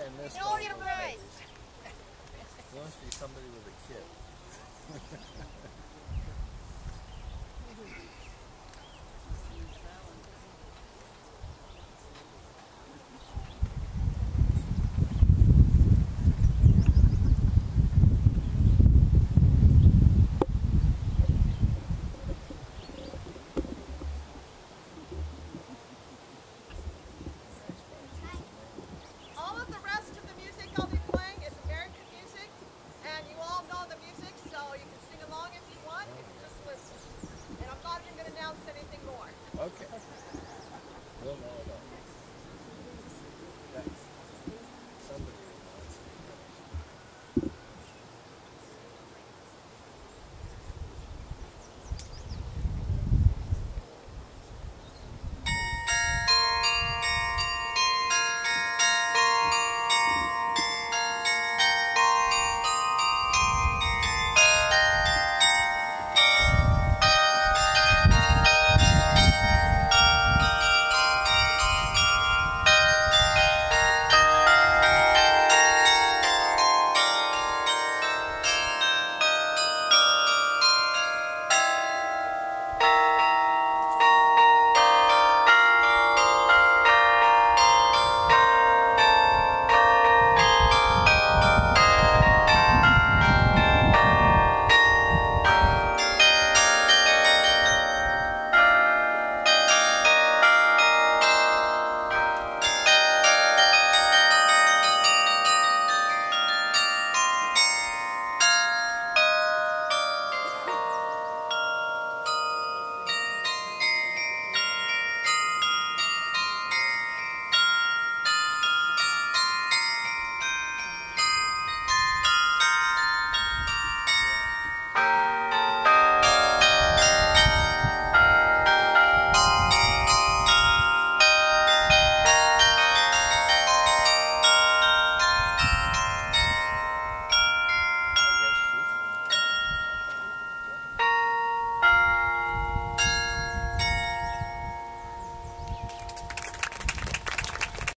I missed all, your prize. There must be somebody with a kid.